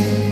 you.